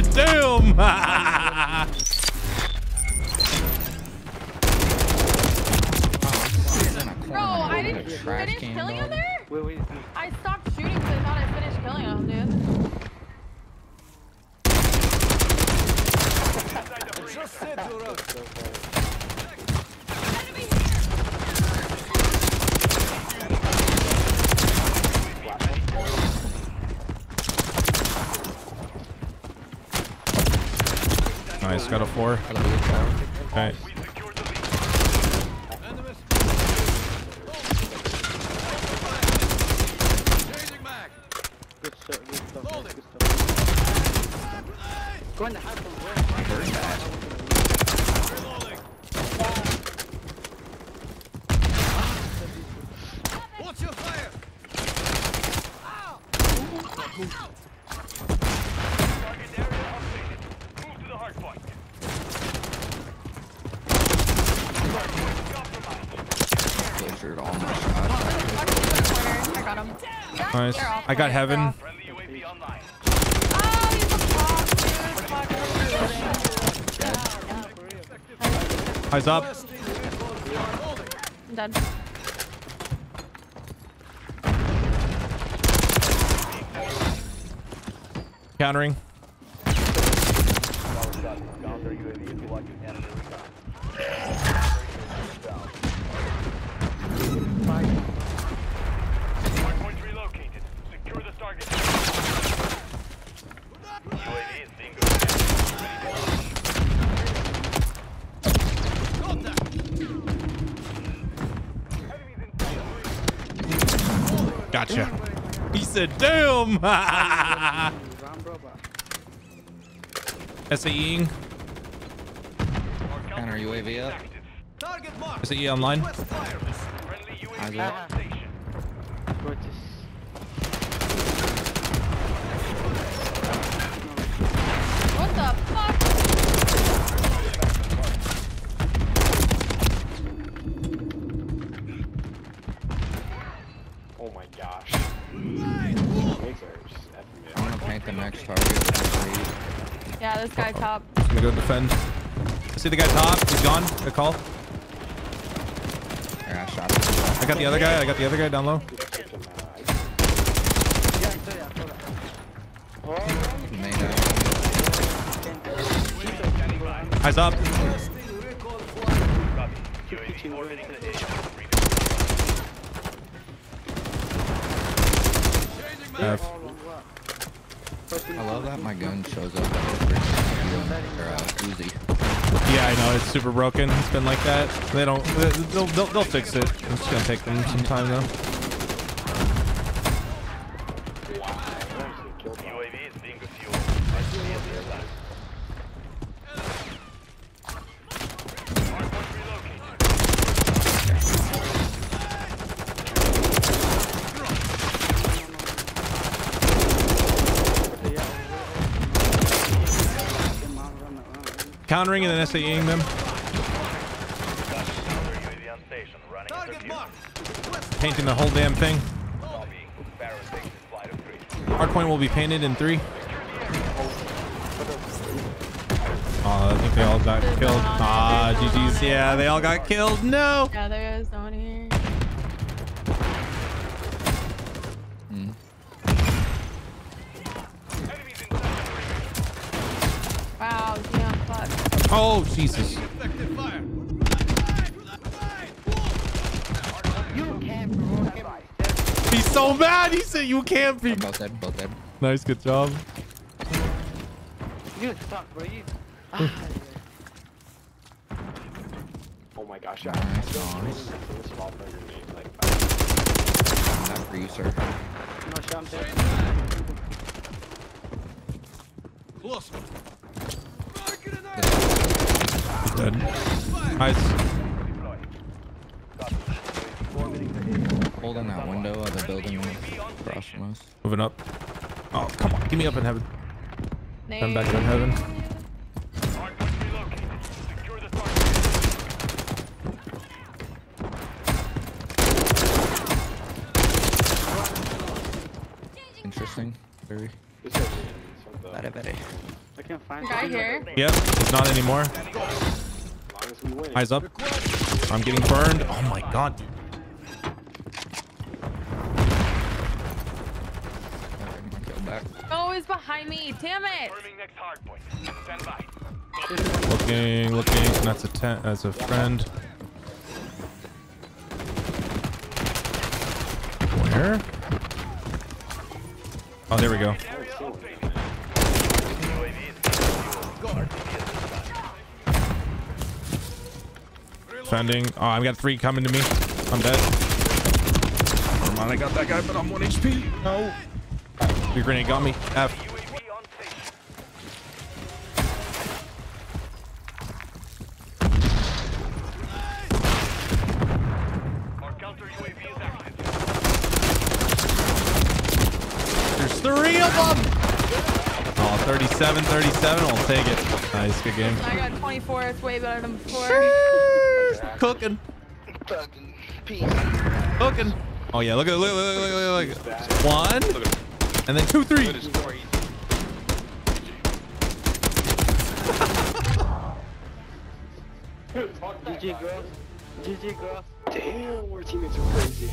said, damn. Bro, I didn't finish killing him there? Wait, wait. I stopped shooting because I thought I finished killing him, dude. Nice, got a four. Okay. Good stuff, good stuff, guys, good stuff. Go in the house from where? Blizzard all my shots. I got him. Nice. I got heaven. off. Oh, he's a bot, dude. Fuck, Eyes up. I'm done. Countering. Hardpoint relocated. Secure the target. UAV is being Gotcha. He said, damn. Ram, bro, but SAEing. Counter UAV up. SAE E online. Friendly Eyes up. on station. bro, just What the fuck? Oh my gosh. I'm gonna paint the next target. Yeah, this guy top. I'm gonna go defend. I see the guy top. He's gone. Good call. There, I shot. I got the other guy. I got the other guy down low. Eyes I saw that, I saw that. Made out. Eyes up. UAV orbiting the area. F. I love that my gun shows up at the freaking or, Uzi. Yeah, I know. It's super broken. It's been like that. They don't. They'll, they'll, they'll fix it. It's gonna take them some time though. UAV is being refueled. RCV is nearby. Hardpoint relocated. Countering and then SAEing them. Counter UAV on station. Running as a view. Painting the whole damn thing. Copy. Barricade flight of three. Hardpoint will be painted in three. Oh, I think they all got There's killed. no one on. Ah, There's no one on GG's. Yeah, they all got killed. No. Yeah, there is no one here. Wow, damn, fuck. Oh, Jesus. He's so mad. He said you can't be. Both dead, both dead. Nice, good job. You suck, bro. You. Oh my gosh, I nice. this spot for your name, like, Not for you, sir. No there. Dead. Nice. Holding that window of the building across from us. Moving up. Oh, come on. Give me up in heaven. Come back in heaven. Hardpoint relocated. Secure the target. Interesting. Very. this is some Very, very. I can't find Guy here. Yep, it's not anymore. As long as we win. Eyes up. I'm getting burned. Oh my god, dude. Alright, my kill back. Oh, he's behind me. Damn it. Confirming next hard point. Stand by. Looking, looking. That's a ten. That's a friend. Where? Oh, there we go. Defending. Oh, I've got three coming to me. I'm dead. Never mind, I got that guy, but I'm one HP. No. Your grenade got me. F. UAV on station. Our counter UAV is. There's three of them. Oh, 37, 37. I'll take it. Nice, good game. I got 24. It's way better than before. Cooking. Cooking. Oh yeah, look at look look look look look. look. One, and then two, three. GG, girls. GG, girls. Damn, our teammates are crazy.